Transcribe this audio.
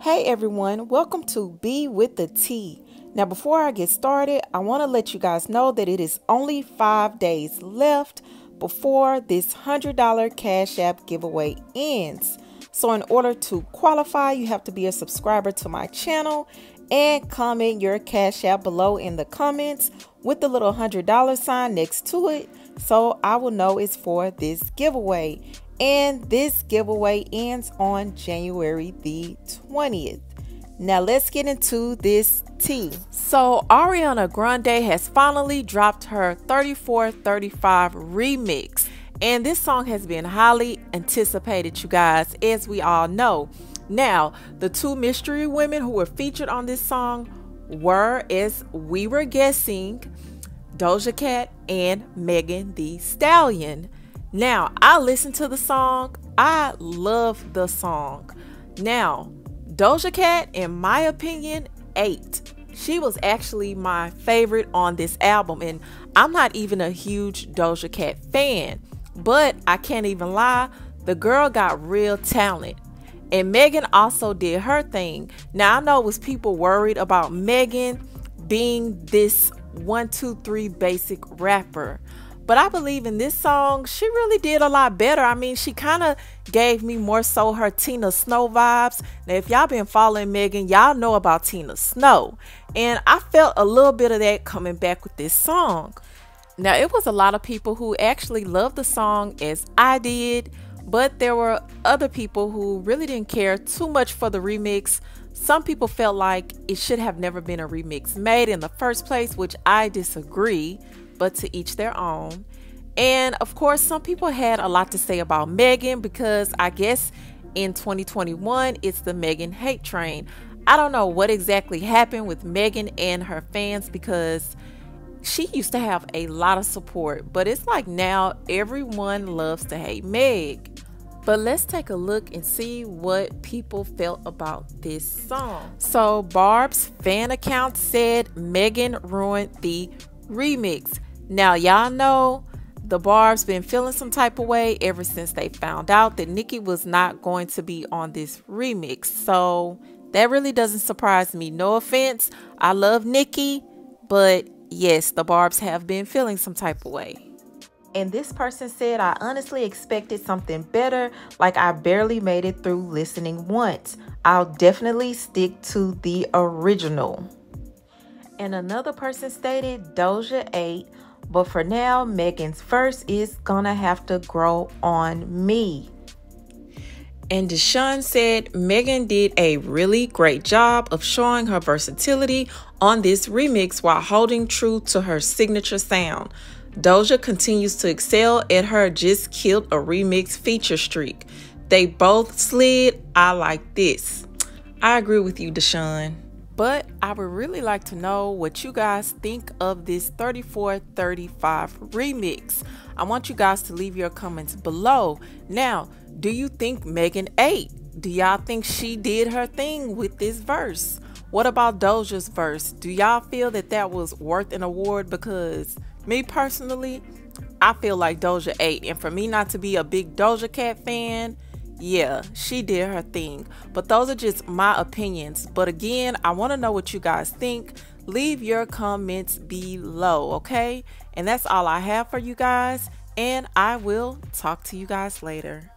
Hey everyone, welcome to Bee With The Tea. Now, before I get started, I want to let you guys know that it is only five days left before this $100 Cash App giveaway ends. So, in order to qualify, you have to be a subscriber to my channel and comment your Cash App below in the comments with the little $100 sign next to it so I will know it's for this giveaway. And this giveaway ends on January the 20th. Now let's get into this tea. So Ariana Grande has finally dropped her 3435 remix. And this song has been highly anticipated, you guys, as we all know. Now, the two mystery women who were featured on this song were, as we were guessing, Doja Cat and Megan Thee Stallion. Now, I listened to the song. I love the song. Now, Doja Cat, in my opinion, ate. She was actually my favorite on this album, and I'm not even a huge Doja Cat fan, but I can't even lie, the girl got real talent. And Megan also did her thing. Now, I know it was people worried about Megan being this one, two, three basic rapper. But I believe in this song, she really did a lot better. I mean, she kind of gave me more so her Tina Snow vibes. Now, if y'all been following Megan, y'all know about Tina Snow. And I felt a little bit of that coming back with this song. Now, it was a lot of people who actually loved the song as I did, but there were other people who really didn't care too much for the remix. Some people felt like it should have never been a remix made in the first place, which I disagree, but to each their own. And of course, some people had a lot to say about Megan because I guess in 2021 it's the Megan hate train. I don't know what exactly happened with Megan and her fans because she used to have a lot of support, but it's like now everyone loves to hate Meg. But let's take a look and see what people felt about this song. So, Barb's fan account said Megan ruined the remix. Now, y'all know the Barb's been feeling some type of way ever since they found out that Nikki was not going to be on this remix. So, that really doesn't surprise me. No offense, I love Nikki, but yes, the Barb's have been feeling some type of way. And this person said, I honestly expected something better, like I barely made it through listening once. I'll definitely stick to the original. And another person stated, Doja ate, but for now, Megan's first is gonna have to grow on me. And Deshaun said Megan did a really great job of showing her versatility on this remix while holding true to her signature sound. Doja continues to excel at her just killed a remix feature streak. They both slid. I like this. I agree with you, Deshaun. But I would really like to know what you guys think of this 3435 remix. I want you guys to leave your comments below. Now, do you think Megan ate? Do y'all think she did her thing with this verse? What about Doja's verse? Do y'all feel that that was worth an award? Because me personally, I feel like Doja ate. And for me not to be a big Doja Cat fan, yeah, she did her thing. But those are just my opinions. But again, I want to know what you guys think. Leave your comments below, okay? And that's all I have for you guys. And I will talk to you guys later.